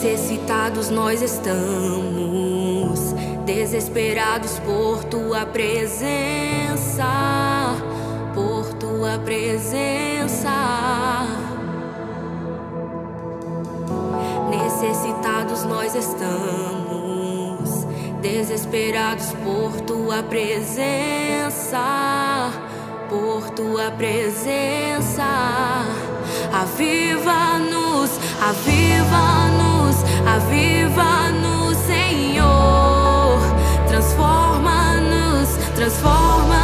Necessitados nós estamos, desesperados por tua presença, por tua presença. Necessitados nós estamos, desesperados por tua presença, por tua presença. Aviva-nos, aviva-nos. Aviva no Senhor, transforma-nos, transforma. -nos, transforma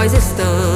nós estamos.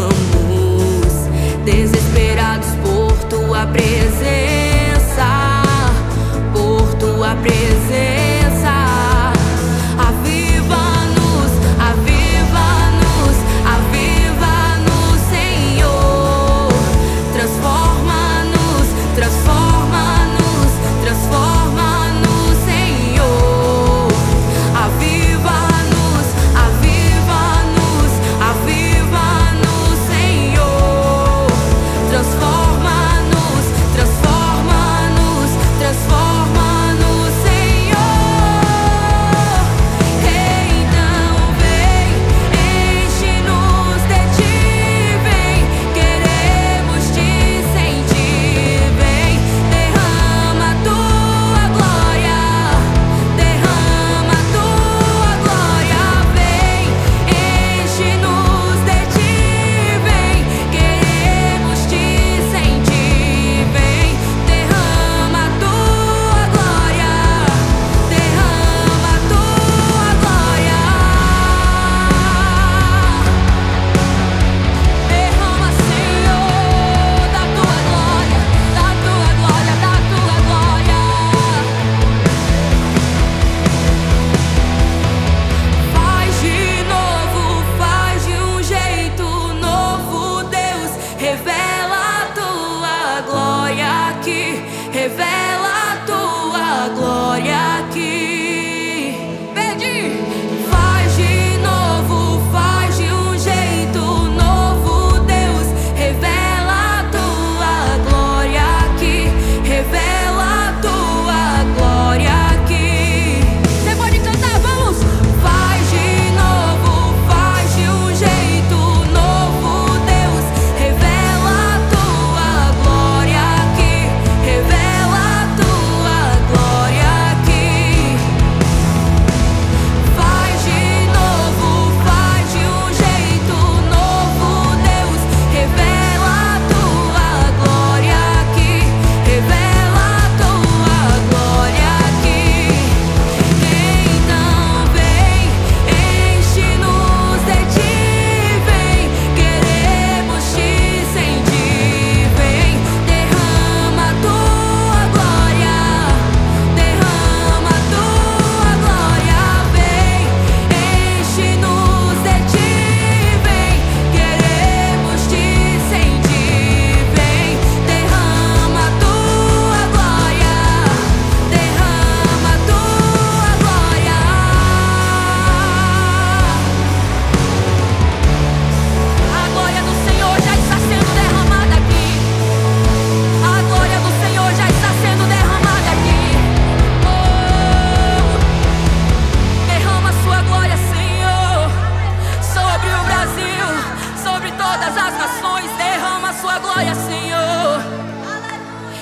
Glória, Senhor.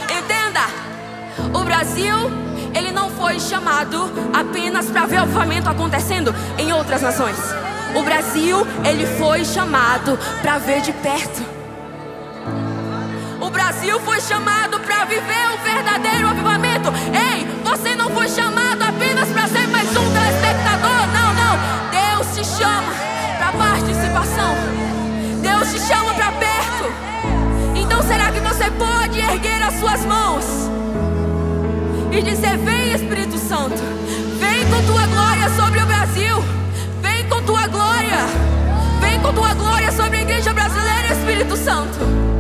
Entenda, o Brasil, ele não foi chamado apenas para ver o avivamento acontecendo em outras nações. O Brasil, ele foi chamado para ver de perto. O Brasil foi chamado para viver o verdadeiro avivamento. Ei, você não foi chamado apenas para ser mais um telespectador. Não, não. Deus te chama para participação. suas mãos e dizer: Vem, Espírito Santo, vem com tua glória sobre o Brasil, vem com tua glória, vem com tua glória sobre a igreja brasileira, Espírito Santo.